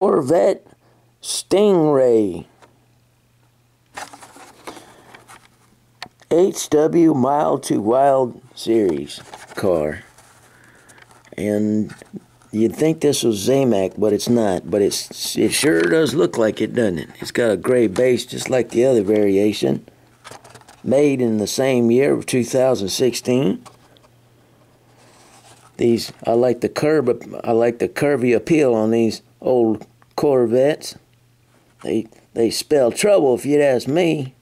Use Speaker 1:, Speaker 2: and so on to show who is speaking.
Speaker 1: Corvette Stingray. HW Mild to Wild Series car. And you'd think this was Zamac, but it's not. But it's it sure does look like it, doesn't it? It's got a gray base just like the other variation. Made in the same year of 2016. These I like the curb I like the curvy appeal on these old Corvettes. They they spell trouble if you'd ask me.